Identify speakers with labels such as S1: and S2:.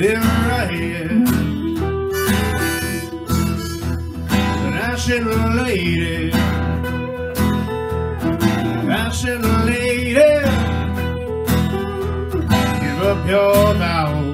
S1: Here I am. Fashion lady, fashion lady, give up your vows.